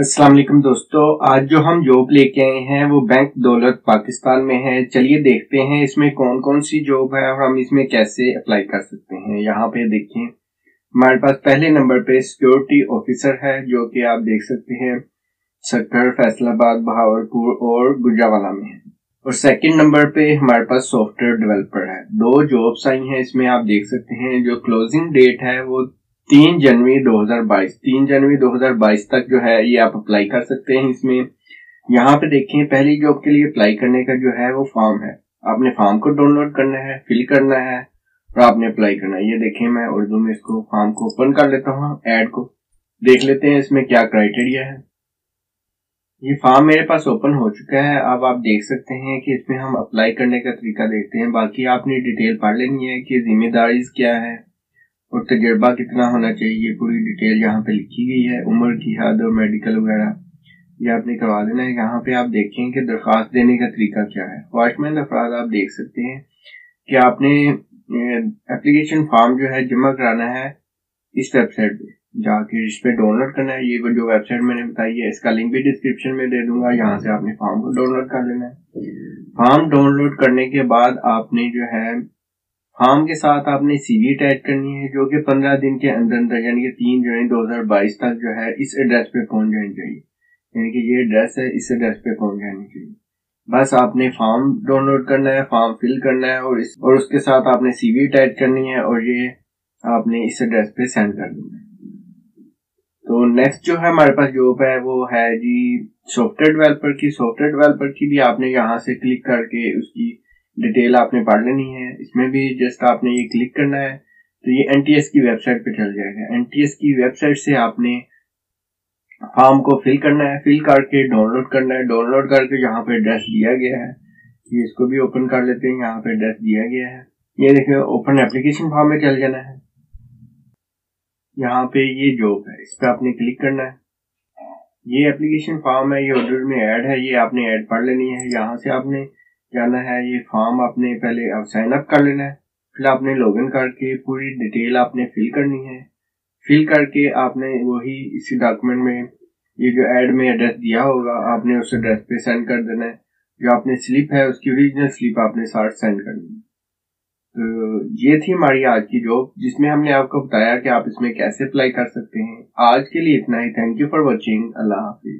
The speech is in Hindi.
अस्सलाम वालेकुम दोस्तों। आज जो हम जॉब लेके आए हैं, वो बैंक दौलत पाकिस्तान में है। चलिए देखते हैं इसमें कौन कौन सी जॉब है और हम इसमें कैसे अप्लाई कर सकते हैं। यहाँ पे देखिए, हमारे पास पहले नंबर पे सिक्योरिटी ऑफिसर है, जो कि आप देख सकते हैं सेक्टर फैसलाबाद बहावरपुर और गुजरावाला में है। और सेकंड नंबर पे हमारे पास सॉफ्टवेयर डेवलपर है। दो जॉब्स आई हैं, इसमें आप देख सकते हैं, जो क्लोजिंग डेट है, वो तीन जनवरी 2022 तीन जनवरी 2022 तक जो है ये आप अप्लाई कर सकते हैं इसमें। यहाँ पे देखें पहली जॉब के लिए अप्लाई करने का जो है वो फॉर्म है। आपने फॉर्म को डाउनलोड करना है फिल करना है, और आपने अप्लाई करना है। ये देखें मैं उर्दू में इसको फॉर्म को ओपन कर लेता हूँ एड को। देख लेते हैं इसमें क्या क्राइटेरिया है। ये फॉर्म मेरे पास ओपन हो चुका है। अब आप देख सकते हैं कि इसमें हम अप्लाई करने का तरीका देखते हैं। बाकी आपने डिटेल पढ़ लेनी है कि ज़िम्मेदारी क्या है। और तजर्बा कितना होना चाहिए, पूरी डिटेल यहाँ पे लिखी गई है, उम्र की हद और मेडिकल वगैरह। ये आपने करवा देना है। यहाँ पे आप देखें कि दरख्वास्त देने का तरीका क्या है। वॉचमैन अफराद आप देख सकते हैं कि आपने एप्लीकेशन फॉर्म जो है जमा कराना है इस वेबसाइट पे। जाके इस पे डाउनलोड करना है। ये जो वेबसाइट मैंने बताई है, इसका लिंक भी डिस्क्रिप्शन में दे दूँगा। यहाँ से आपने फॉर्म को डाउनलोड कर लेना है। फॉर्म डाउनलोड करने के बाद आपने जो है फॉर्म के साथ आपने सीवी अटैच करनी है, जो कि पंद्रह दिन के अंदर अंदर, यानी कि तीन जनवरी दो हज़ार बाईस तक जो है, इस एड्रेस पे पहुँच जानी चाहिए। यानी कि ये एड्रेस है, इस एड्रेस पे पहुँच जानी चाहिए। बस आपने फॉर्म डाउनलोड करना है फॉर्म फिल करना है, और इस, और उसके साथ आपने सीवी अटैच करनी है, और ये आपने इस एड्रेस पे सेंड कर देना है। तो नेक्स्ट जो है, हमारे पास जॉब है, वो है जी सॉफ्टवेयर डेवलपर की। सॉफ्टवेयर डेवलपर की भी आपने यहाँ से क्लिक करके उसकी डिटेल आपने पढ़ लेनी है। इसमें भी जस्ट आपने ये क्लिक करना है तो ये एनटीएस की वेबसाइट पे चल जाएगा। एनटीएस की वेबसाइट से आपने फॉर्म को फिल करना है। फिल करके डाउनलोड करना है। डाउनलोड करके यहाँ पे एड्रेस दिया गया है। ये इसको भी ओपन कर लेते हैं। यहाँ पे एड्रेस दिया गया है। ये देखिए, ओपन एप्लीकेशन फॉर्म में चल जाना है। यहाँ पे ये जॉब है। इस पर आपने क्लिक करना है। ये एप्लीकेशन फॉर्म है। ये ऑर्डर में ऐड है। ये आपने ऐड पढ़ लेनी है। यहाँ से आपने जाना है, ये फॉर्म आपने पहले साइन अप कर लेना है। फिर आपने लॉगिन करके पूरी डिटेल आपने फिल करनी है। फिल करके आपने वही इसी डॉक्यूमेंट में ये जो एड में एड्रेस दिया होगा, आपने उस एड्रेस पे सेंड कर देना है। जो आपने स्लिप है, उसकी ओरिजिनल स्लिप आपने साथ सेंड करनी है। तो ये थी हमारी आज की जॉब जिसमें हमने आपको बताया कि आप इसमें कैसे अप्लाई कर सकते हैं। आज के लिए इतना ही। थैंक यू फॉर वॉचिंग अल्लाह हाफिज।